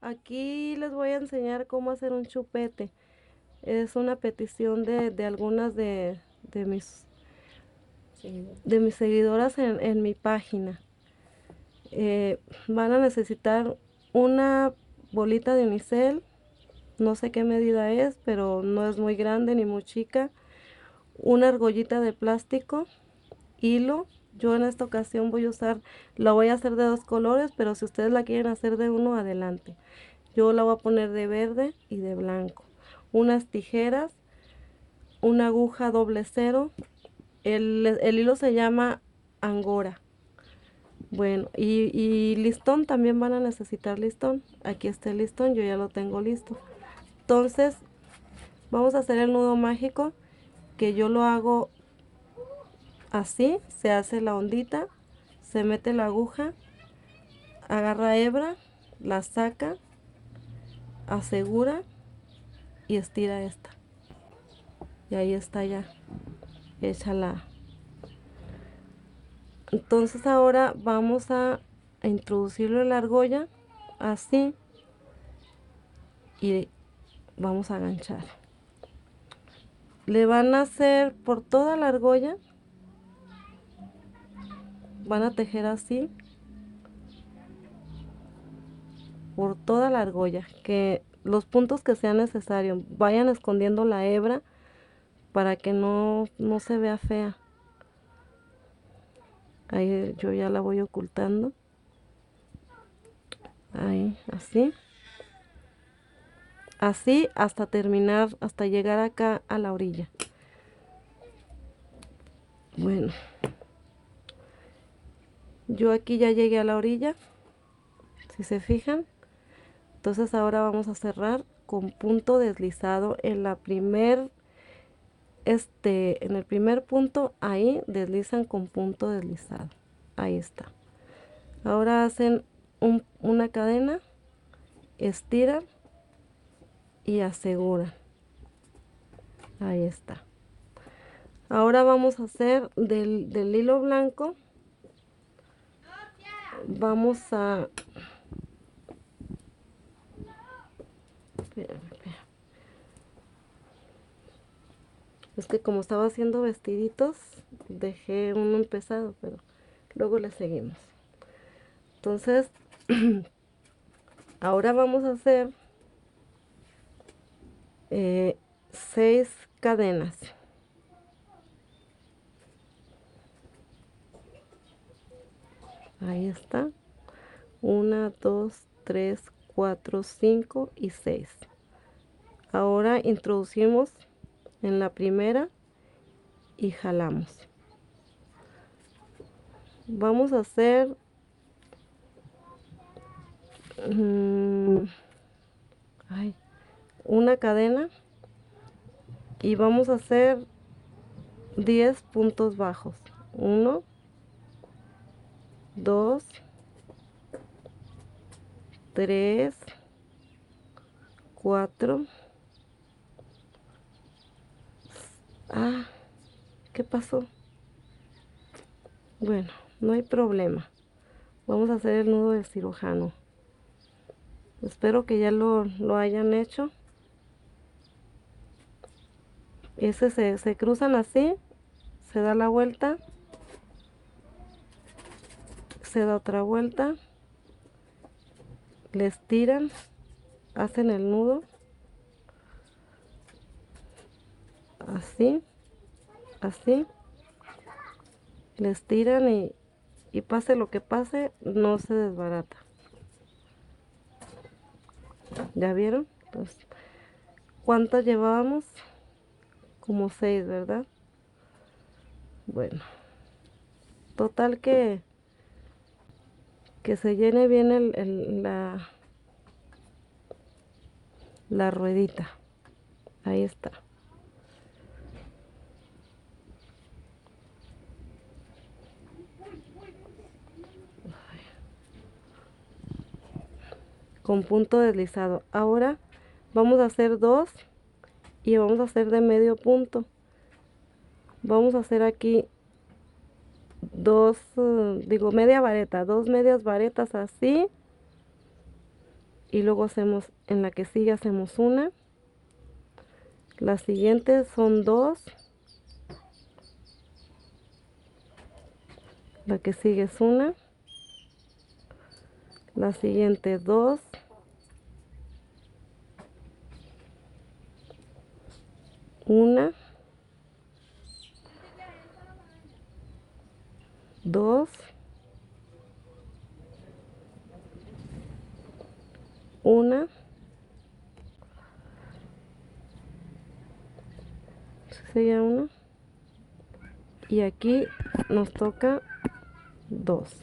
aquí les voy a enseñar cómo hacer un chupete. Es una petición de, algunas de, mis de mis seguidoras en, mi página. Eh, van a necesitar una bolita de unicel, no sé qué medida es, pero no es muy grande ni muy chica. Una argollita de plástico, hilo. Yo en esta ocasión voy a usar, la voy a hacer de dos colores, pero si ustedes la quieren hacer de uno, adelante. Yo la voy a poner de verde y de blanco. Unas tijeras, una aguja doble cero. El, el hilo se llama angora. Bueno, y, listón, también van a necesitar listón. Aquí está el listón, yo ya lo tengo listo. Entonces, vamos a hacer el nudo mágico, que yo lo hago así, se hace la ondita, se mete la aguja, agarra hebra, la saca, asegura y estira esta. Y ahí está ya hecha la, entonces ahora vamos a, introducirlo en la argolla así y vamos a aganchar le van a hacer por toda la argolla van a tejer así por toda la argolla que los puntos que sean necesarios vayan escondiendo la hebra para que no, no se vea fea. Ahí yo ya la voy ocultando. Ahí así. Así hasta terminar hasta llegar acá a la orilla. Bueno yo aquí ya llegué a la orilla si se fijan entonces ahora vamos a cerrar con punto deslizado en la primer este, en el primer punto, ahí deslizan con punto deslizado. Ahí está. Ahora hacen una cadena, estiran y aseguran. Ahí está. Ahora vamos a hacer del, del hilo blanco. Vamos a... Es que como estaba haciendo vestiditos, dejé uno empezado, pero luego le seguimos. Entonces, ahora vamos a hacer eh, seis cadenas. Ahí está. Una, dos, tres, cuatro, cinco y seis. Ahora introducimos en la primera y jalamos vamos a hacer mm, una cadena y vamos a hacer 10 puntos bajos 1 2 3 4 Ah, ¿qué pasó? Bueno, no hay problema. Vamos a hacer el nudo del cirujano. Espero que ya lo, hayan hecho. Ese se, se cruzan así, se da la vuelta, se da otra vuelta, les tiran, hacen el nudo así, así, les tiran y, y pase lo que pase, no se desbarata. ¿Ya vieron? Pues, ¿cuántas llevábamos? Como seis, ¿verdad? Bueno, total que que se llene bien el, la la ruedita. Ahí está. con punto deslizado ahora vamos a hacer dos y vamos a hacer de medio punto vamos a hacer aquí dos eh, digo media vareta dos medias varetas así. Y luego hacemos en la que sigue hacemos una. Las siguientes son dos. La que sigue es una. La siguiente dos. Una dos una sería una y aquí nos toca dos.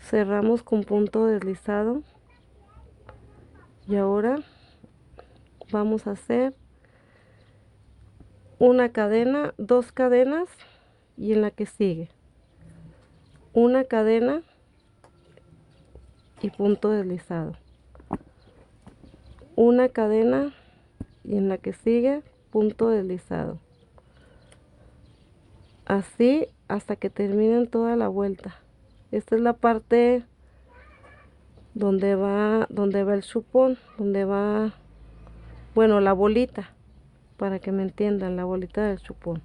Cerramos con punto deslizado. Y ahora vamos a hacer una cadena dos cadenas y en la que sigue. Una cadena y punto deslizado. Una cadena y en la que sigue punto deslizado. Así hasta que terminen toda la vuelta. Esta es la parte donde va donde va el chupón donde va bueno la bolita para que me entiendan la bolita del chupón.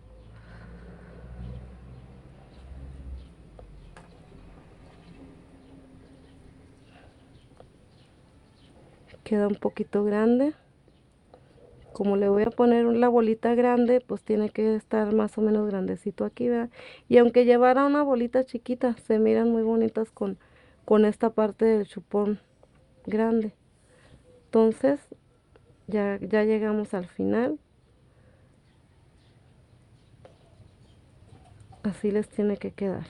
Queda un poquito grande. Como le voy a poner la bolita grande pues tiene que estar más o menos grandecito aquí ¿verdad? y aunque llevara una bolita chiquita se miran muy bonitas con con esta parte del chupón grande. Entonces ya, ya llegamos al final así les tiene que quedar.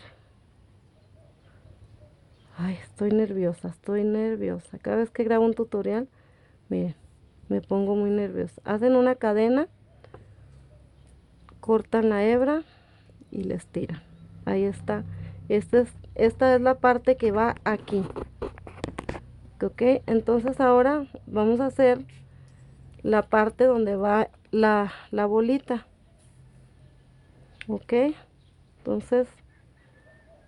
Ay estoy nerviosa estoy nerviosa. Cada vez que grabo un tutorial miren me pongo muy nerviosa. Hacen una cadena cortan la hebra y les tiran. Ahí está. Esta es, esta es la parte que va aquí. Ok entonces ahora vamos a hacer la parte donde va la, la bolita. Ok entonces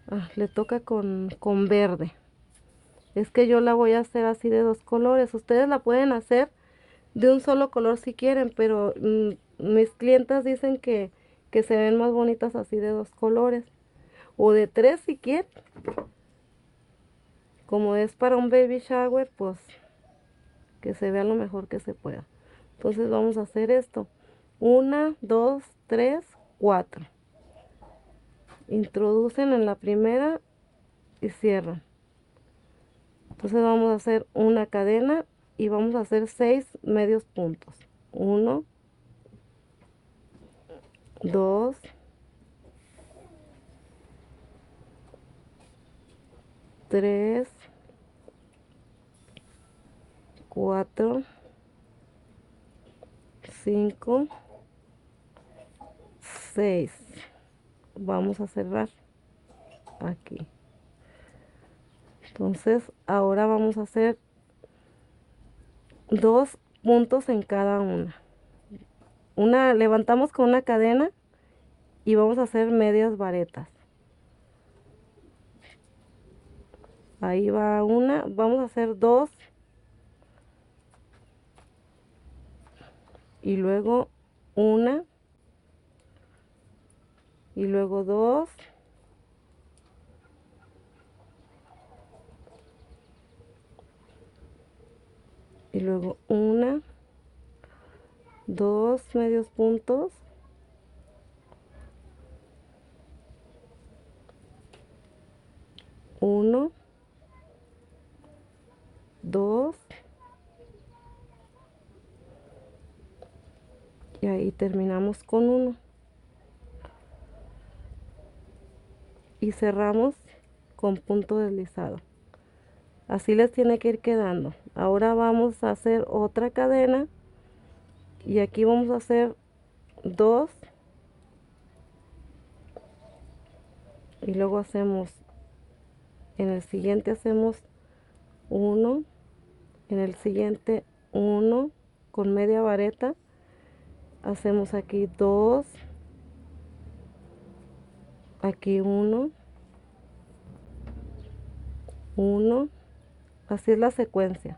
ah, le toca con, con verde es que yo la voy a hacer así de dos colores ustedes la pueden hacer de un solo color si quieren pero mm, mis clientas dicen que, que se ven más bonitas así de dos colores o de tres si quieren. Como es para un baby shower, pues que se vea lo mejor que se pueda. Entonces vamos a hacer esto. Una, dos, tres, cuatro. Introducen en la primera y cierran. Entonces vamos a hacer una cadena y vamos a hacer seis medios puntos. Uno, dos, 3, 4, 5, 6. Vamos a cerrar aquí. Entonces, ahora vamos a hacer dos puntos en cada una. Una levantamos con una cadena y vamos a hacer medias varetas. ahí va una vamos a hacer dos y luego una y luego dos. Y luego una. Dos medios puntos. Uno. Dos. Y ahí terminamos con uno y cerramos con punto deslizado. Así les tiene que ir quedando. Ahora vamos a hacer otra cadena y aquí vamos a hacer dos. Y luego hacemos en el siguiente hacemos uno en el siguiente 1 con media vareta. Hacemos aquí 2 aquí 1 1, así es la secuencia.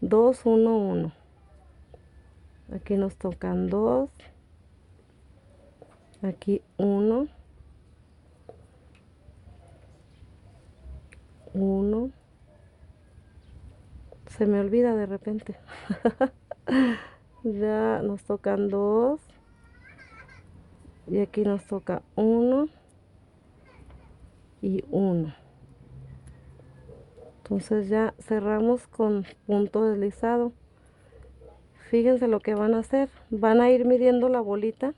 2, 1, 1. Aquí nos tocan 2. Aquí 1. 1. Se me olvida de repente. ya nos tocan 2. Y aquí nos toca 1 y 1 entonces ya cerramos con punto deslizado. Fíjense lo que van a hacer. Van a ir midiendo la bolita.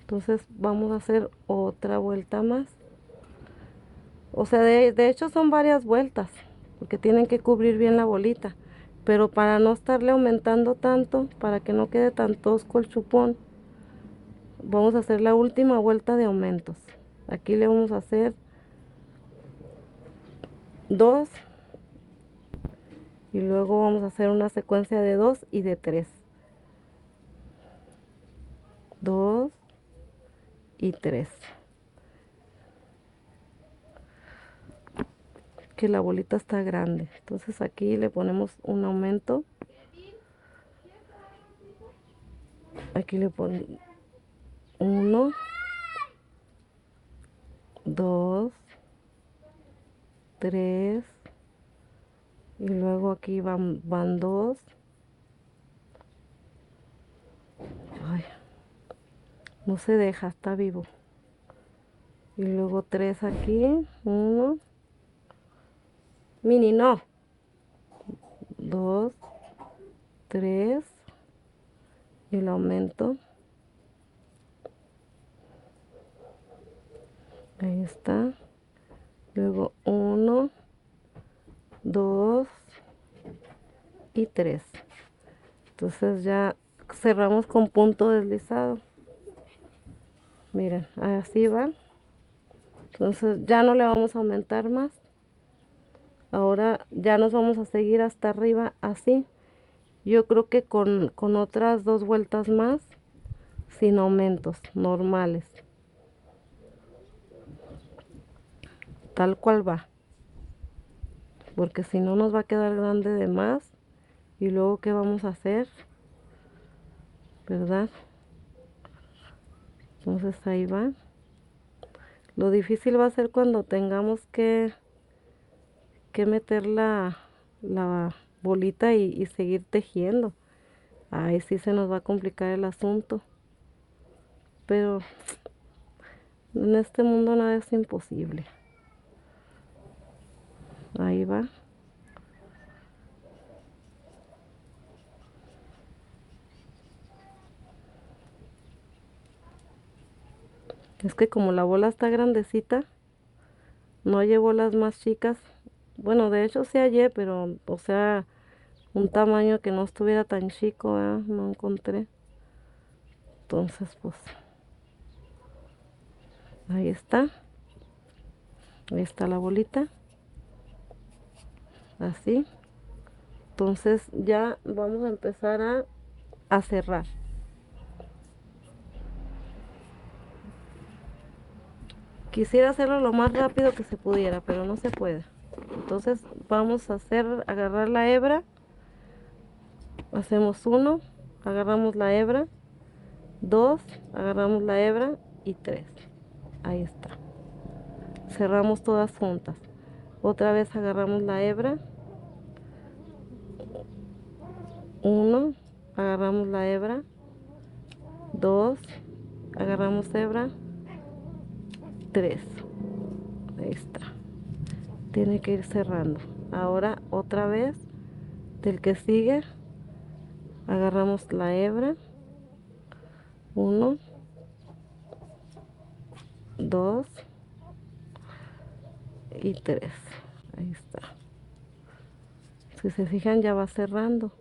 Entonces vamos a hacer otra vuelta más. O sea de, de hecho son varias vueltas porque tienen que cubrir bien la bolita. Pero para no estarle aumentando tanto para que no quede tan tosco el chupón vamos a hacer la última vuelta de aumentos. Aquí le vamos a hacer 2 y luego vamos a hacer una secuencia de 2 y de 3 2 y 3 que la bolita está grande. Entonces aquí le ponemos un aumento. Aquí le ponemos 1 2 3 y luego aquí van, van 2 no se deja, está vivo. Y luego 3 aquí 1 mini no. 2 3 y el aumento ahí está. Luego 1 2 y 3 entonces ya cerramos con punto deslizado. Miren así va. Entonces ya no le vamos a aumentar más. Ahora ya nos vamos a seguir hasta arriba así. Yo creo que con, con otras dos vueltas más sin aumentos normales tal cual va. Porque si no nos va a quedar grande de más y luego qué vamos a hacer verdad entonces ahí va. Lo difícil va a ser cuando tengamos que que meter la, la bolita y, y seguir tejiendo. Ahí sí se nos va a complicar el asunto. Pero en este mundo nada es imposible ahí va. Es que como la bola está grandecita no hay bolas más chicas. Bueno de hecho sí hallé pero o sea un tamaño que no estuviera tan chico no encontré. Entonces pues ahí está. Ahí está la bolita así. Entonces ya vamos a empezar a, a cerrar. Quisiera hacerlo lo más rápido que se pudiera pero no se puede. Entonces vamos a hacer agarrar la hebra. Hacemos uno agarramos la hebra. Dos agarramos la hebra. Y tres. Ahí está. Cerramos todas juntas otra vez agarramos la hebra. 1 agarramos la hebra. 2 agarramos hebra. 3 ahí está. Tiene que ir cerrando. Ahora otra vez del que sigue agarramos la hebra. 1 2 y 3 ahí está. Si se fijan ya va cerrando.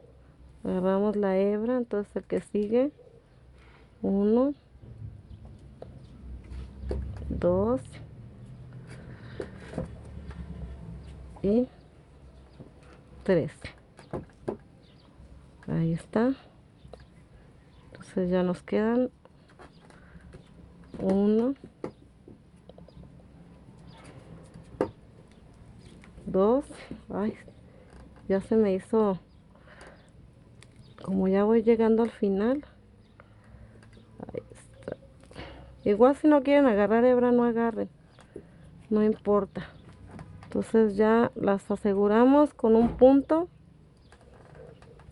Agarramos la hebra entonces el que sigue 1 2 y 3 ahí está. Entonces ya nos quedan 1 dos. Ay, ya se me hizo. Como ya voy llegando al final. Igual si no quieren agarrar hebra, no agarren. No importa. Entonces ya las aseguramos con un punto.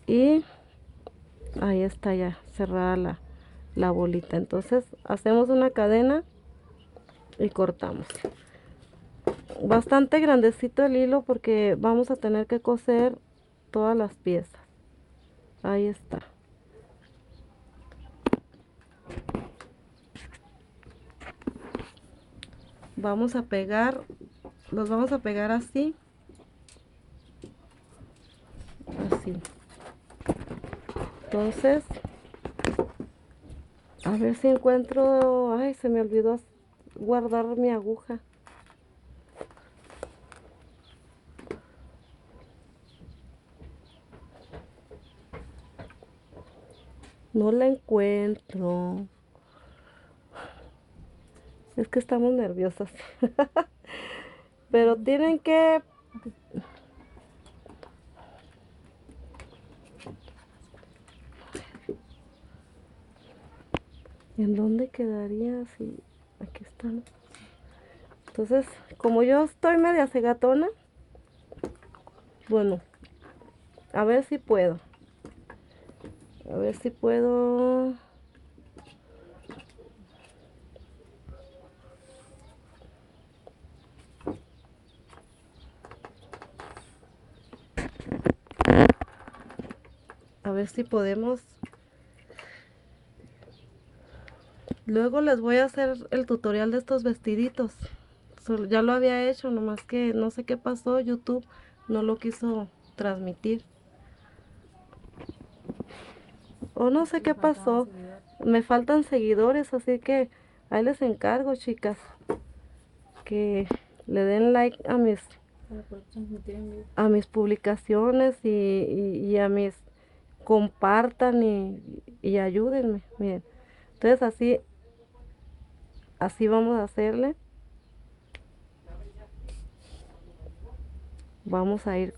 Y ahí está ya cerrada la, la bolita. Entonces hacemos una cadena y cortamos bastante grandecito el hilo porque vamos a tener que coser todas las piezas. Ahí está. Vamos a pegar los vamos a pegar así. Así. Entonces a ver si encuentro ay se me olvidó guardar mi aguja No la encuentro. Es que estamos nerviosas. Pero tienen que... ¿En dónde quedaría si aquí están? Entonces, como yo estoy media cegatona, bueno, a ver si puedo. A ver si puedo... A ver si podemos... Luego les voy a hacer el tutorial de estos vestiditos. Ya lo había hecho, nomás que no sé qué pasó, YouTube no lo quiso transmitir o no sé qué pasó. Me faltan seguidores, así que ahí les encargo, chicas, que le den like a mis a mis publicaciones y, a mis compartan y, y ayúdenme, miren. Entonces así así vamos a hacerle. Vamos a ir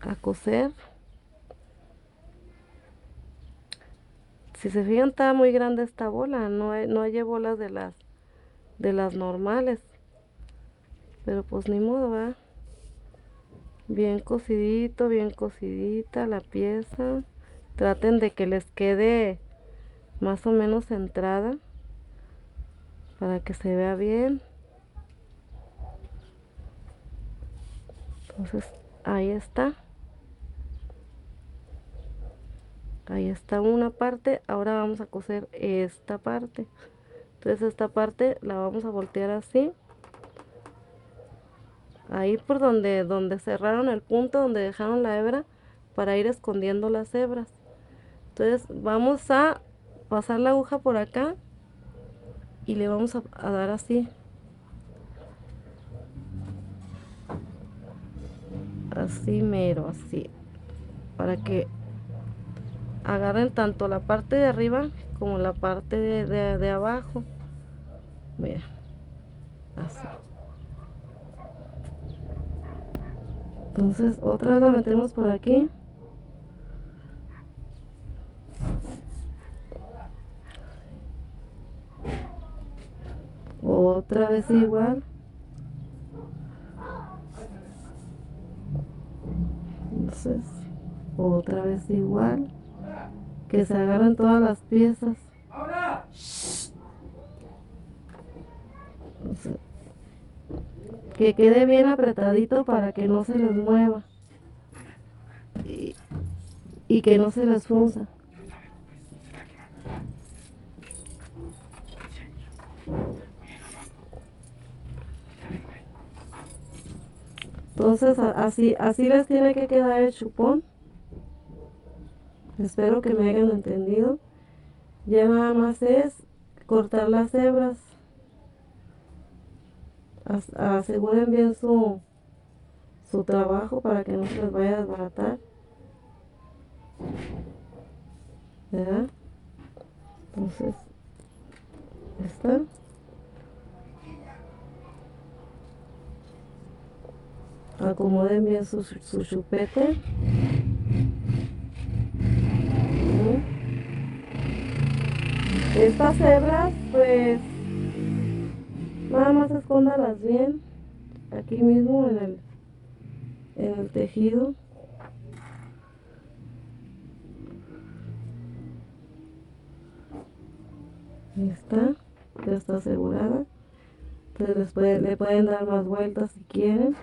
a coser. Si se fijan está muy grande esta bola no hay, no hay bolas de las de las normales. Pero pues ni modo va bien cosidito bien cosidita la pieza. Traten de que les quede más o menos centrada para que se vea bien. Entonces ahí está ahí está una parte ahora vamos a coser esta parte. Entonces esta parte la vamos a voltear así. Ahí por donde donde cerraron el punto donde dejaron la hebra para ir escondiendo las hebras. Entonces vamos a pasar la aguja por acá y le vamos a, a dar así. Así mero así para que agarren tanto la parte de arriba como la parte de, abajo. Mira así. Entonces otra vez la metemos por aquí. Otra vez igual. Entonces otra vez igual que se agarren todas las piezas. que quede bien apretadito para que no se les mueva y, y que no se les funza. Entonces así, así les tiene que quedar el chupón. Espero que me hayan entendido. Ya nada más es cortar las hebras. aseguren bien su, su trabajo para que no se les vaya a desbaratar. ¿Verdad? Entonces, está. acomoden bien su, su chupete estas hebras pues nada más escóndalas bien aquí mismo en el en el tejido Ahí está, ya está asegurada. Entonces le pueden dar más vueltas si quieren.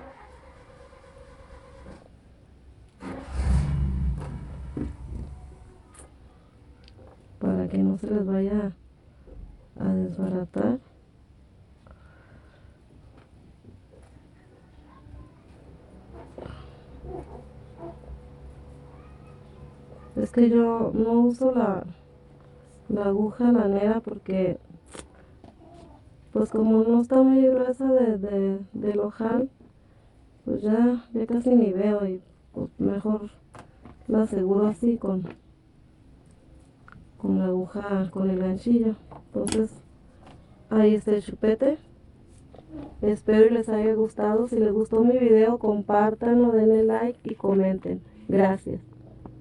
Para que no se les vaya a desbaratar. Es que yo no uso la, la aguja lanera porque pues como no está muy gruesa de, de, del ojal pues ya, ya casi ni veo y pues mejor la aseguro así con con la aguja con el ganchillo. Entonces ahí está el chupete. Espero les haya gustado. Si les gustó mi video compártanlo denle like y comenten. Gracias